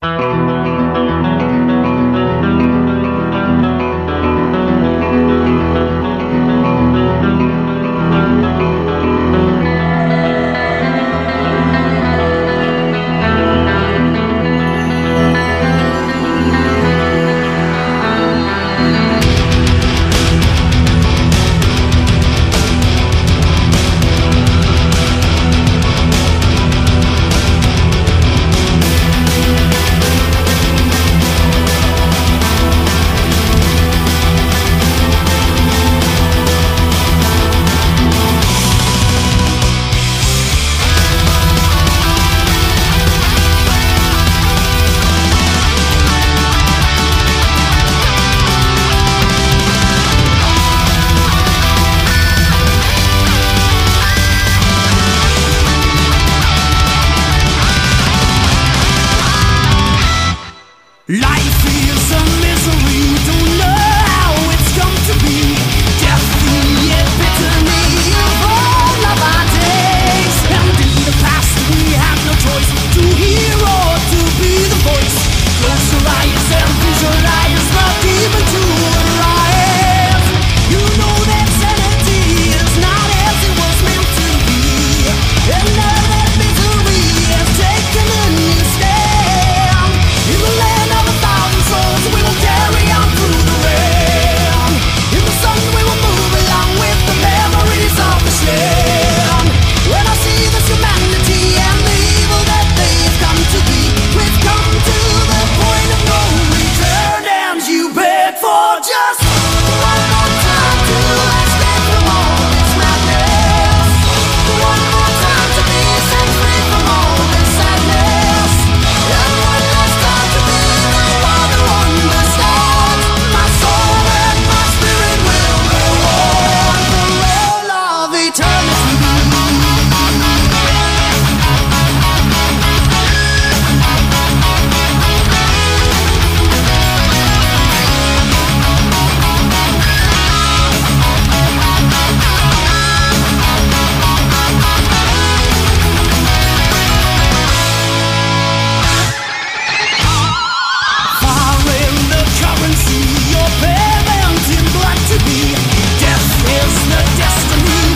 Música was the destiny.